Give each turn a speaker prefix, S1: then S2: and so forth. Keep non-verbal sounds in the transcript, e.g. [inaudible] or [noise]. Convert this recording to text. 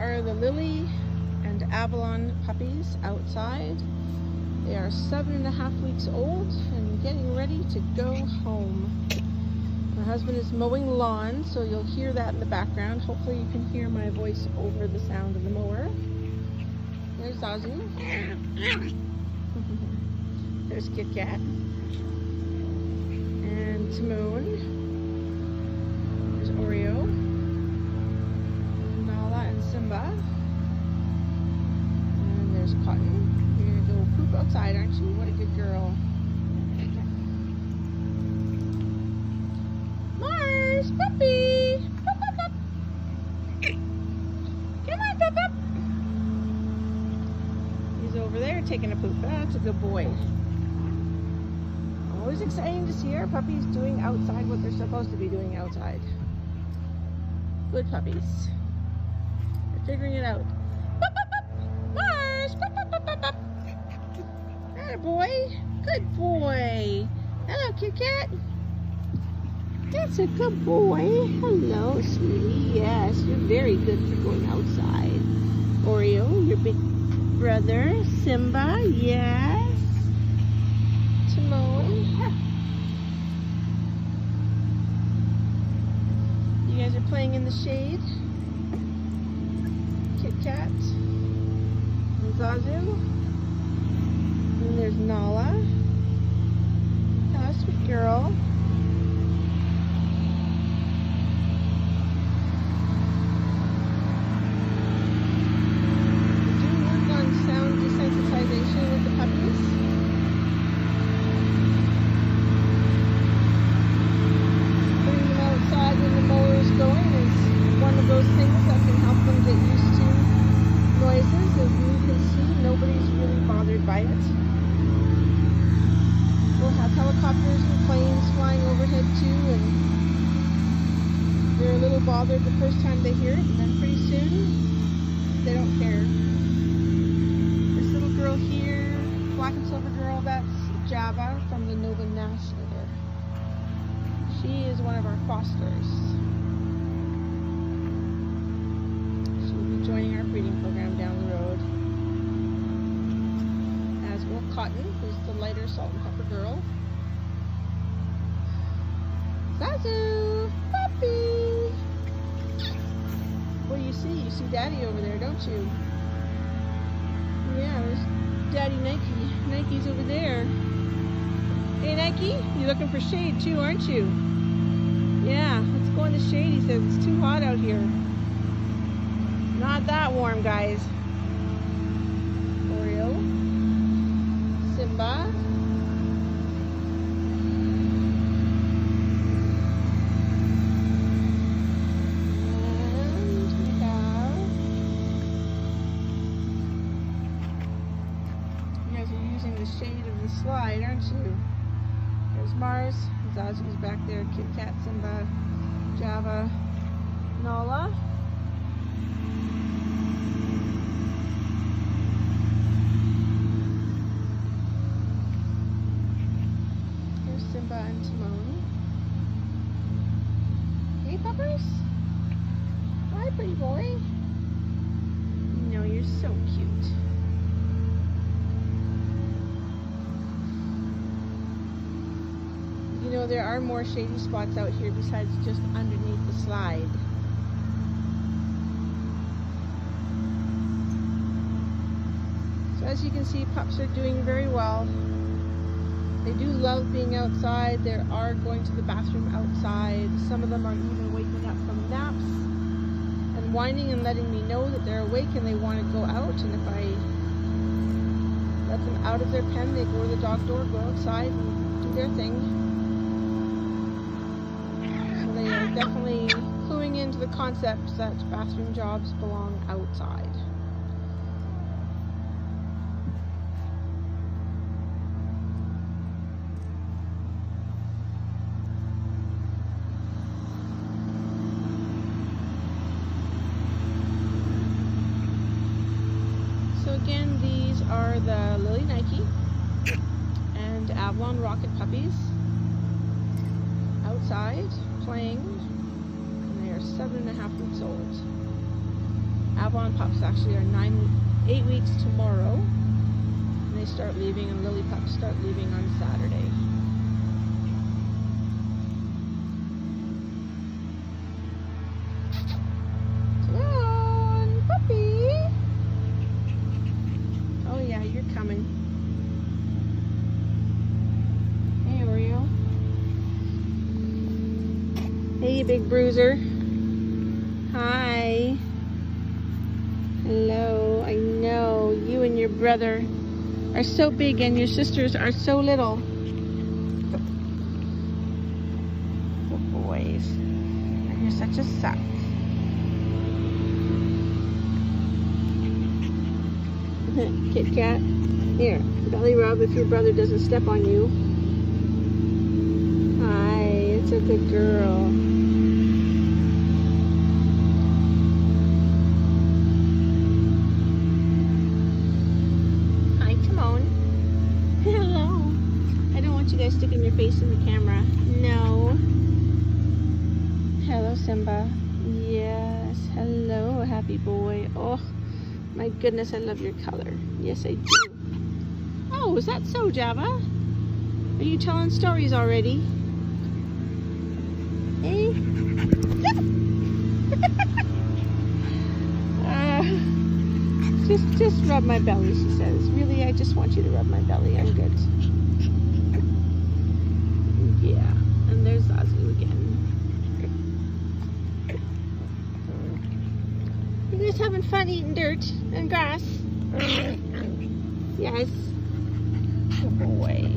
S1: are the Lily and Avalon puppies outside. They are seven and a half weeks old and getting ready to go home. My husband is mowing lawn, so you'll hear that in the background. Hopefully you can hear my voice over the sound of the mower. There's Zazu. [coughs] There's Kit Kat. That's a good boy. Always exciting to see our puppies doing outside what they're supposed to be doing outside. Good puppies. They're figuring it out. Atta boy. Good boy. Hello, Kit Kat. That's a good boy. Hello, sweetie. Yes, you're very good for going outside. Brother. Simba, yes. Timon. You guys are playing in the shade. Kit Kat. And Zazu. And there's Nala. Hello, sweet girl. We do work on sound desensitization with the puppies. Putting them outside when the mower is going is one of those things that can help them get used to noises. As you can see, nobody's really bothered by it. We'll have helicopters and planes flying overhead too, and they're a little bothered the first time they hear it, and then pretty soon they don't care. This little girl here, black and silver girl, that's Java from the Nova Nash litter. She is one of our fosters. Joining our breeding program down the road. As will Cotton, who's the lighter salt and pepper girl. Zazu! Puppy! What do you see? You see Daddy over there, don't you? Yeah, there's Daddy Nike. Nike's over there. Hey Nike, you're looking for shade too, aren't you? Yeah, let's go in the shade. He says it's too hot out here. That warm, guys. Oreo. Simba. You guys are using the shade of the slide, aren't you? There's Mars, Zazu's back there, Kit Kat, Simba, Java, Nala. Here's Simba and Timon. Hi, pretty boy. No, you're so cute. You know, there are more shady spots out here besides just underneath the slide. So as you can see, pups are doing very well. They do love being outside. They are going to the bathroom outside. Some of them are even waking up from naps and whining and letting me know that they're awake and they want to go out. And if I let them out of their pen, they go to the dog door, go outside and do their thing. So they are definitely cluing into the concept that bathroom jobs belong outside. So again, these are the Lily Nike and Avalon Rocket puppies outside playing, and they are seven and a half weeks old. Avalon pups actually are nine, eight weeks tomorrow. And they start leaving, and Lily pups start leaving on Saturday. Hey, big bruiser. Hi. Hello. I know you and your brother are so big and your sisters are so little. Good boys. You're such a suck. [laughs] Kit Kat. Here, belly rub if your brother doesn't step on you. Hi, it's a good girl. Want you guys sticking your face in the camera. No. Hello, Simba. Yes. Hello, happy boy. Oh, my goodness, I love your color. Yes, I do. Oh, is that so, Java? Are you telling stories already? Hey? [laughs] uh, just, just rub my belly, she says. Really, I just want you to rub my belly. I'm good. Yeah, and there's Zazu again. You guys having fun eating dirt and grass? yes. Good boy.